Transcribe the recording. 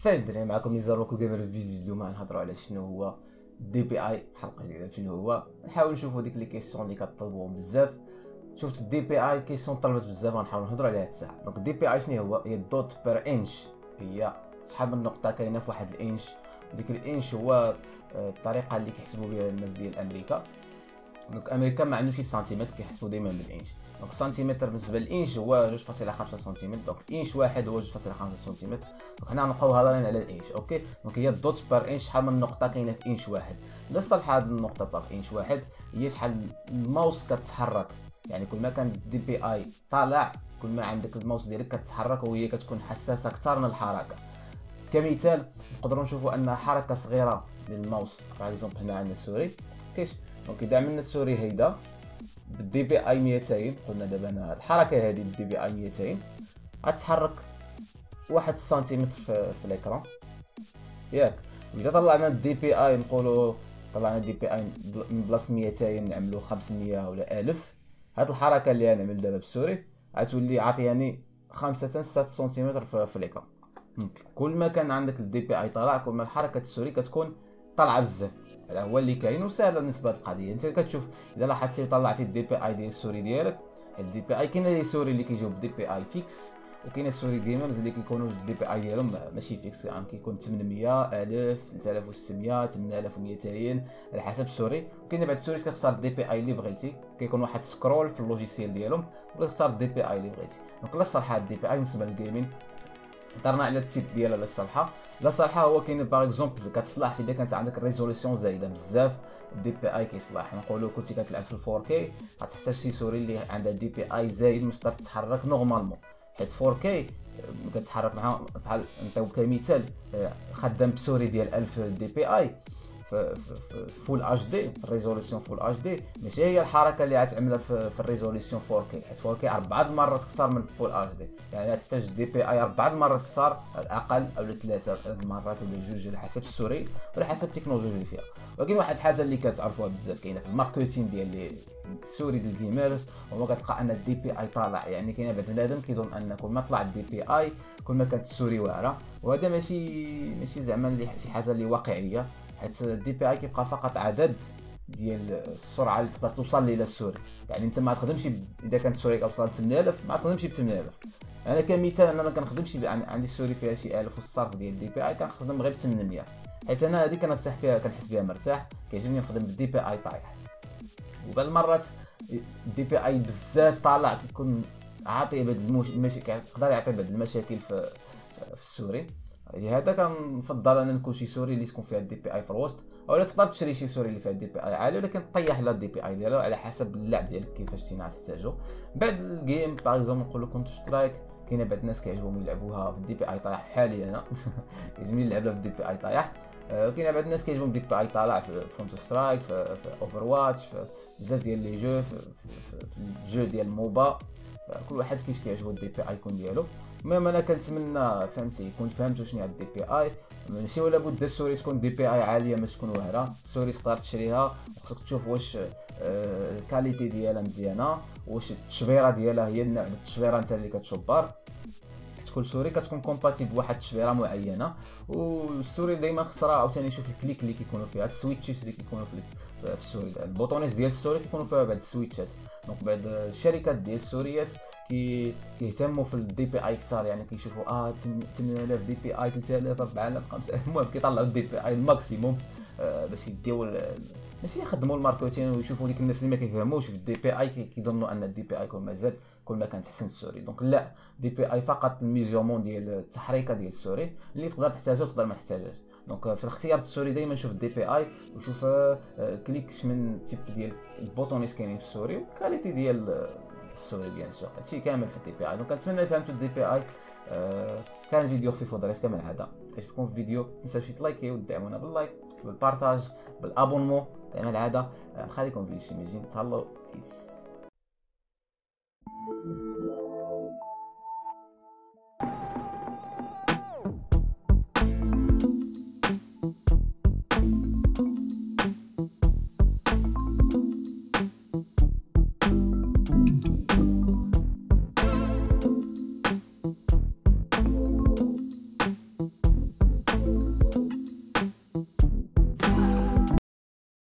فاين الدراري معكم نزار وكو جيمر فيزيو اليوم غنهضروا على شنو هو DPI حلقة جديدة شنو هو. نحاول نشوفوا ديك les questions اللي كطلبوهم بزاف. شفت ال DPI question طلبت بزاف غنحاول نهضروا عليها الساعة. donc ال DPI شنو هو؟ هي ال dot per inch. هي شحال من نقطه كاينة في واحد الإنش. ديك الإنش هو آه، الطريقة اللي كيحسبوا بها الناس ديال أمريكا. donc أمريكا ما عندوش سنتيمتر كيحسبوا دائما بالانش donc سنتيمتر بالنسبة للانش هو 2.5 سنتيمتر donc انش واحد هو 2.5 سنتيمتر donc حنا غنبقاو هضرين على الانش OK؟ donc هي ال dot per inch شحال من نقطة كاينة في انش واحد. لا الصراحة هاد النقطة per inch واحد هي شحال الماوس كتحرك. يعني كل ما كان ال DPI طالع كل ما عندك الماوس ديالك كتحرك وهي كتكون حساسة أكثر من الحركة. كمثال نقدروا نشوفوا أن حركة صغيرة لل mouse par exemple هنا عندنا ال souris كاينش donc اذا عملنا ال souris هيدا بال DPI 200 قلنا دابا أنا الحركة هذه بال DPI 200 غتحرك واحد سنتيمتر في, في ال écran. ياك. اذا طلعنا ال DPI نقولوا طلعنا ال DPI من بلاصة 200 نعملو 500 ولا 1000 هاد الحركة اللي غنعمل دابا بال souris غتولي عطياني 5 6 سنتيمتر في, في ال écran. كل ما كان عندك ال DPI طالع كل ما الحركة ال souris كتكون طالعه بزاف. هذا هو اللي كاين وسهل بالنسبة للقضيه انت كتشوف إذا لاحظتي طلعتي ال DPI ديال ال souris ديالك ال DPI كاين les souris اللي كيجيو ب DPI fixe وكاين ال souris gamers اللي كيكونوا ال DPI ديالهم ماشي fixe يعني كيكون 800 1000 3600 8200 على حسب ال souris. وكاين بعض ال souris كتختار ال DPI اللي بغيتي. كيكون واحد scroll في ال logiciel ديالهم وكتختار ال DPI اللي بغيتي. donc لا الصراحة ال DPI بالنسبة لل gaming هضرنا على ال type ديالها لا لا صراحة هو كاين par exemple كتصلح إذا كانت عندك ال résolution زايدة بزاف ال DPI كيصلح. نقولوا كنتي كتلعب في 4K غتحتاج شي souris اللي عندها DPI زايد باش تقدر تتحرك normalement حيت 4K كتحرك مع بحال نعطيو كمثال آه، خدام ب souris ديال 1000 DPI Full HD في ال résolution Full HD ماشي هي الحركة اللي غتعملها في, ال résolution 4K حيت 4K أربعة المرات أكثر من Full HD يعني تحتاج DPI أربعة المرات أكثر الأقل أو ثلاثة المرات ولا جوج على حسب ال souris وعلى حسب التكنولوجيا اللي فيها. ولكن واحد الحاجة اللي كتعرفوها بزاف كاينة في ال marketing ديال ال souris ديال ال gamers هو كتلقى أن ال DPI طالع. يعني كاين بعض بنادم كيظن أن كل ما طلع ال DPI كل ما كانت ال souris واعرة. وهذا ماشي ماشي زعما شي حاجة اللي واقعية. حيت ال DPI كيبقى فقط عدد ديال السرعة اللي تقدر توصل ليها ال souris. يعني أنت ما تخدمش إذا كانت ال souris كتوصل 8000 ما تخدمش ب 8000 أنا كمثال أنا ما كنخدمش عندي ال souris فيها شي 1000 والصرف ديال ال DPI كنخدم غير ب 800 حيت أنا هذيك كنرتاح فيها كنحس بها مرتاح كيعجبني نخدم بال DPI طايح. وبعض المرات ال DPI بزاف طالع كيكون عاطي بعض المشاكل يقدر يعطي بعض المشاكل في في ال souris. لهذا كنفضل أنا نكون شي souris اللي تكون فيها ال DPI في الوسط اولا تقدر تشري شي souris اللي فيها ال DPI عالي ولكن طيح لها ال DPI ديالها على حسب اللعب ديالك كيفاش تينا تحتاجو. بعد ال game par exemple نقولو Counter-Strike كاين بعض الناس كيعجبهم يلعبوها في ال DPI طايح في حالي أنا. كيعجبني نلعبها في ال DPI طايح. وكاين بعض الناس كيعجبهم DPI طالع في Counter-Strike في, في Overwatch في بزاف ديال les jeux في, في, في, ال jeux ديال ال MOBA كل واحد كيش كيعجبو ال DPI يكون ديالو. المهم أنا كنتمنى فهمتي؟ كنت فهمتوا شنو هي ال DPI ماشي ولا بد ال souris تكون DPI عالية ما تكون واعره ال souris تقدر تشريها وخصك تشوف واش آه، ال qualité ديالها مزيانة واش التشبيره ديالها هي النوع التشبيره انت اللي كتشبر. كل souris كتكون compatible بواحد التشبيره معينة. وال souris دائما خصها عاوتاني نشوف ال clic اللي كيكونوا فيها ال switches اللي كيكونوا في ال souris البوطونيس ديال ال souris كيكونوا فيها بعض السويتشات donc بعض الشركات ديال السوريات كي كيهتموا في ال DPI كثار يعني كيشوفوا آه 8000 DPI 3000 4000 5000 المهم كيطلعوا ال DPI ال maximum آه باش يديو ماشي يخدموا ال marketing ويشوفوا ديك الناس اللي ما كيفهموش في ال DPI كيظنوا أن ال DPI كل ما زاد كل ما كانت أحسن ال souris donc لا DPI فقط الميزيومون ديال التحريكة ديال ال souris اللي تقدر تحتاجها وتقدر ما تحتاجهاش. donc في الاختيار ال souris دائما شوف ال DPI وشوف آه، clic من type ديال البوطونيس كاينين في ال souris و qualité ديال ال souris bien sûr. هادشي كامل في ال DPI. donc كنتمنى فهمتوا ال DPI. آه، كان فيديو خفيف وظريف كما هذا. العاده تكون في الفيديو تنساوش تلايكي وتدعمونا بال like بال partage بال abonnement كما العاده نخليكم في شي ميجين تهلاو. بيس